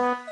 Bye.